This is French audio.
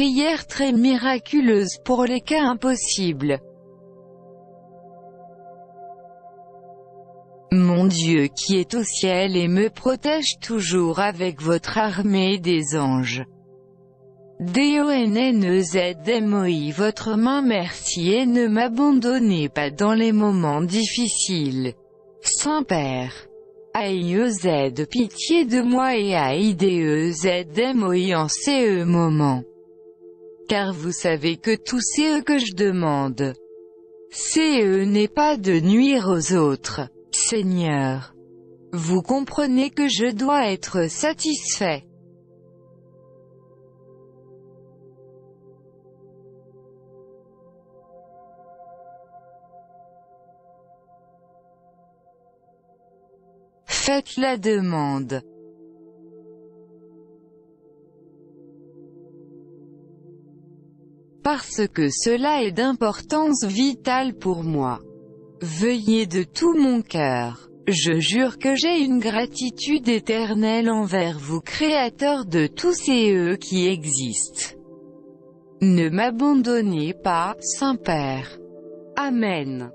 prière très miraculeuse pour les cas impossibles. Mon Dieu qui est au ciel et me protège toujours avec votre armée des anges. D-O-N-N-E-Z-M-O-I Votre main merci et ne m'abandonnez pas dans les moments difficiles. Saint-Père. A-I-E-Z Pitié de moi et A-I-D-E-Z-M-O-I en CE moment. Car vous savez que tout CE que je demande. CE n'est pas de nuire aux autres. Seigneur. Vous comprenez que je dois être satisfait. Faites la demande. Parce que cela est d'importance vitale pour moi. Veuillez de tout mon cœur. Je jure que j'ai une gratitude éternelle envers vous créateurs de tous ces eux qui existent. Ne m'abandonnez pas, Saint-Père. Amen.